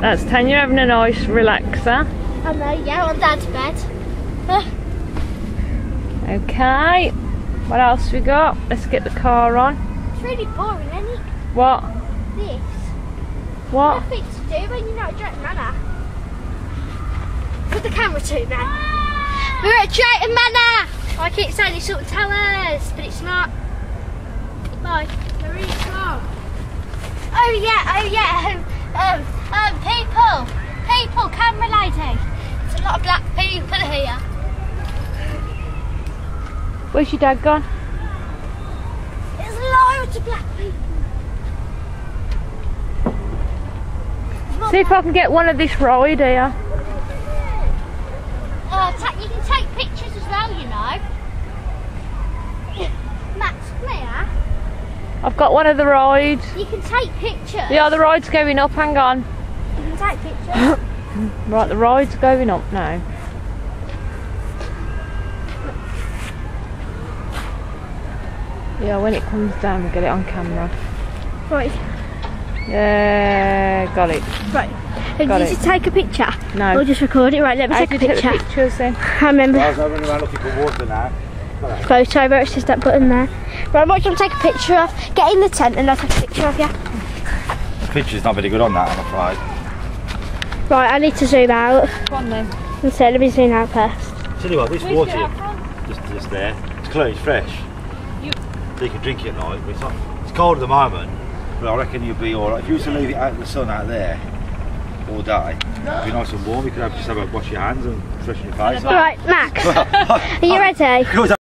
That's Tanya having a nice relaxer. I know, yeah, on Dad's bed. Okay. What else we got? Let's get the car on. It's really boring, isn't it? What? This. What? Nothing to do when you're not at Drayton Manor. Put the camera to man. We're at Drayton Manor! I keep saying it's Alton Towers, but it's not. Bye. Is not. Oh yeah, oh yeah. Um, um, um, people, people, camera lady. There's a lot of black people here. Where's your dad gone? There's loads of black people. See if I can get one of this ride here. Uh, ta- you can take pictures as well, you know. Max, come. I've got one of the rides. You can take pictures. Yeah, the ride's going up. Hang on. You can take pictures. Right, the ride's going up now. Yeah, when it comes down, we'll get it on camera. right, Yeah, got it. right. Got Did it. you take a picture? No. Or just record it? Right, let me How take do a you take the picture. pictures then? I remember. I was running around looking for water now. Photo where it's just that button there. Right, what do you want to take a picture of? Get in the tent and I'll take a picture of you. The picture's not very good on that, I'm afraid. Right, I need to zoom out. Go on then. And so let me zoom out first. Tell you what, this Where's water your just, just there, it's clean, it's fresh. You- So you can drink it at night, but it's, not, it's cold at the moment, but I reckon you'll be alright. If you was to leave it out in the sun out there all day, it'd be nice and warm, you could have, just have a wash your hands and freshen your face. Right, Max, are you ready? You always